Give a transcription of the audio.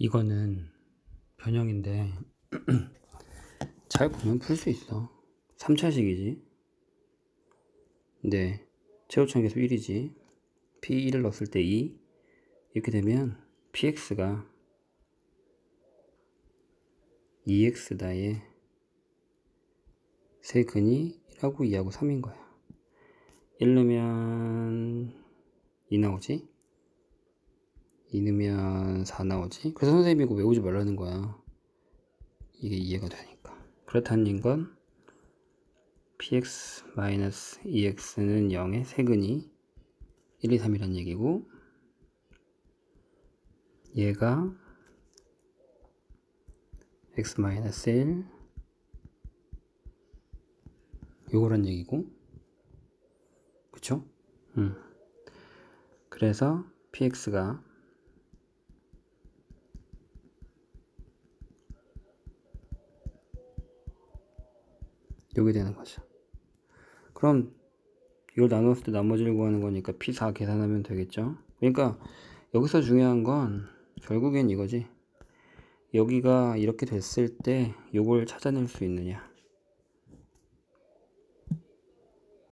이거는 변형인데 잘 보면 풀 수 있어. 3차식이지. 네. 계속 1이지. P1을 넣었을 때 2 이렇게 되면 PX가 2X다의 세근이 1하고 2하고 3인 거야. 1 넣으면 2 나오지 2 넣으면 4 나오지 그래서 선생님이 이거 외우지 말라는 거야 이게 이해가 되니까 그렇다는 건 px-2x는 0의 세근이 1, 2, 3이란 얘기고 얘가 x-1 요거란 얘기고 그쵸? 음. 그래서 px가 요게 되는 거죠. 그럼 이걸 나눴을 때 나머지를 구하는 거니까 P4 계산하면 되겠죠. 그러니까 여기서 중요한 건 결국엔 이거지. 여기가 이렇게 됐을 때 요걸 찾아낼 수 있느냐.